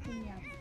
Yeah.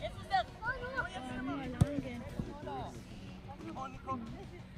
Jetzt ist er! Oh, jetzt ist!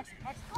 Maxi, Maxi.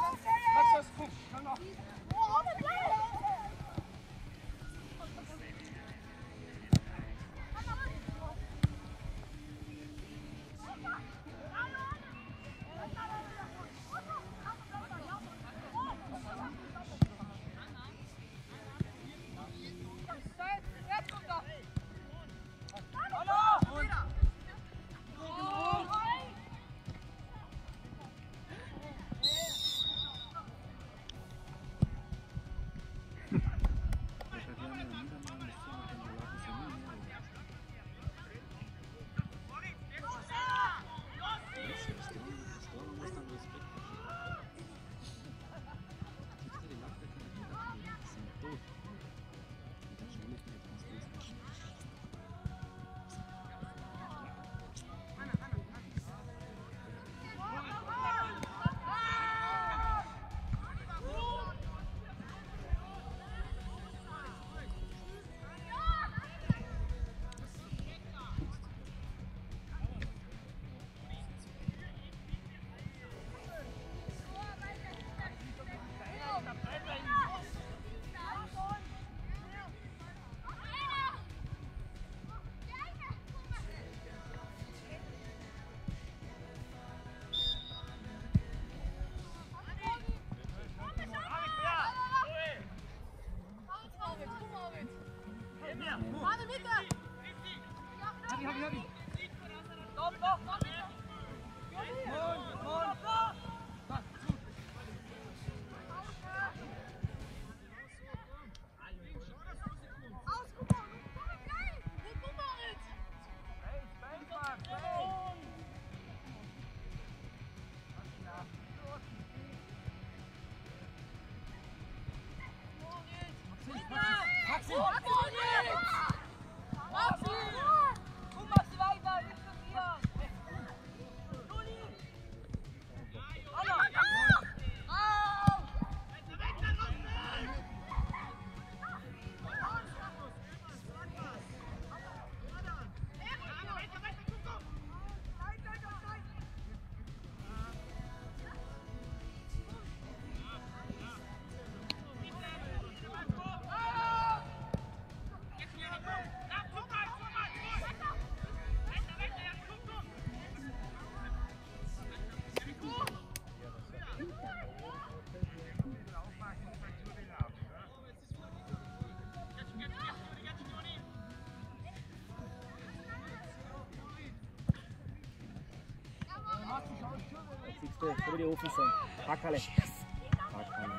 Jetzt. Siehst du, über die Ofen sein. Hackerle. Hackerle.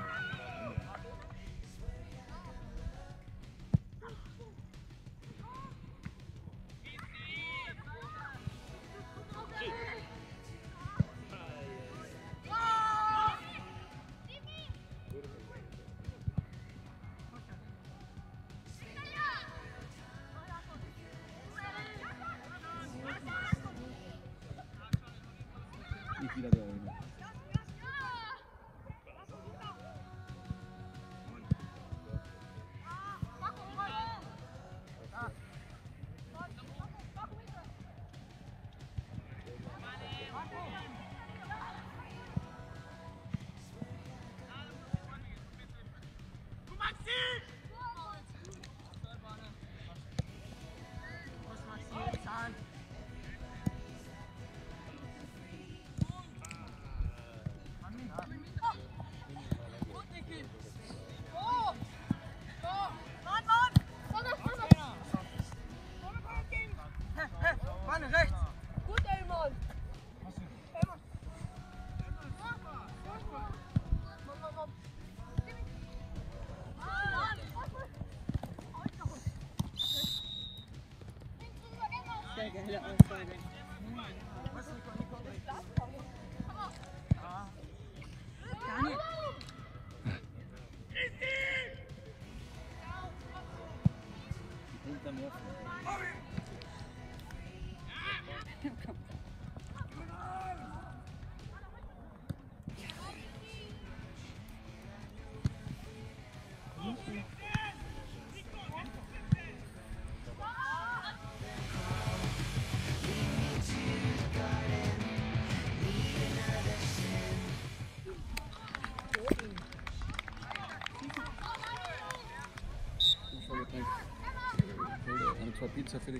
Pizza für.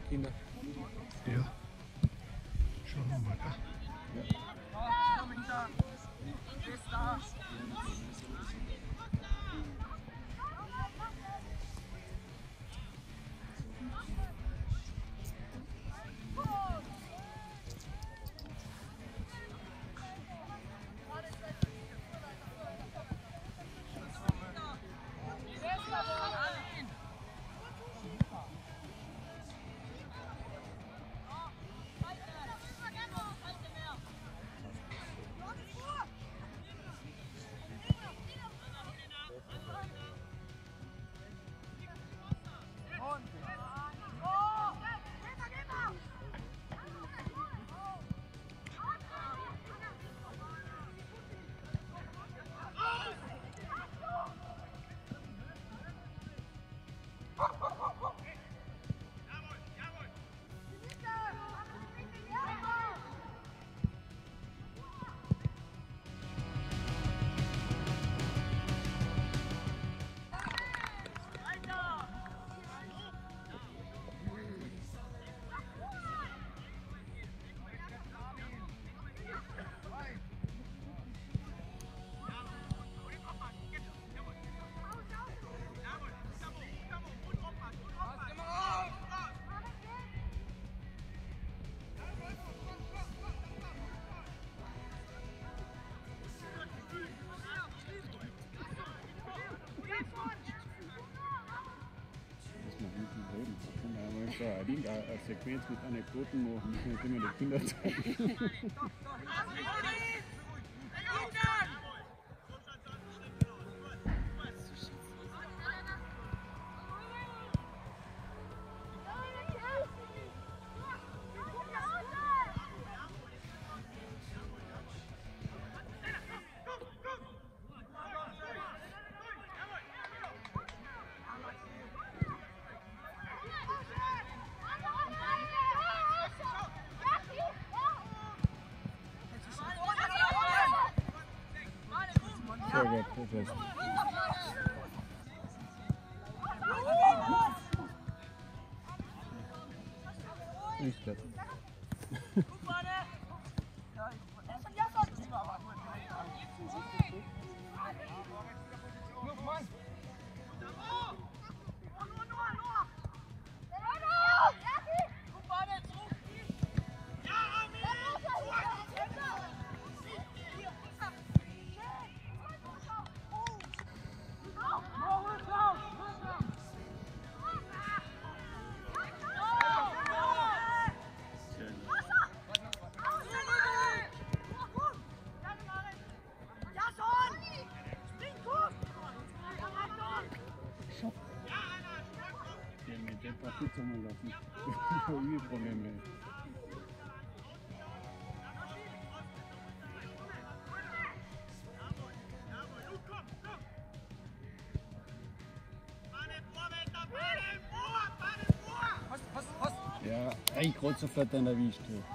So Ding, eine Sequenz mit Anekdoten machen, nicht die Kinder zeigen. weg, Ja, ich gerade sofort dann erwischt. Ja.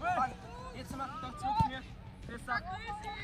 Davon, davon. Jetzt mach doch zurück zu mir. Besser. Habi,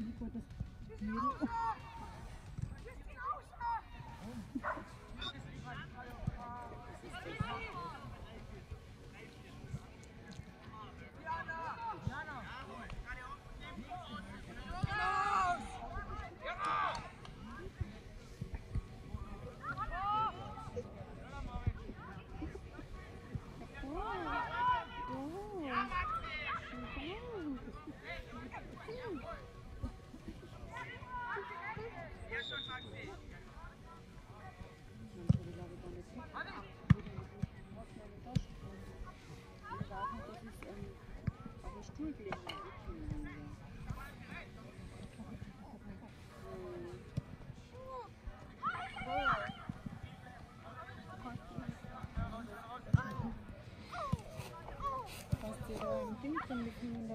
какой-то. 재밌게 느낌인데.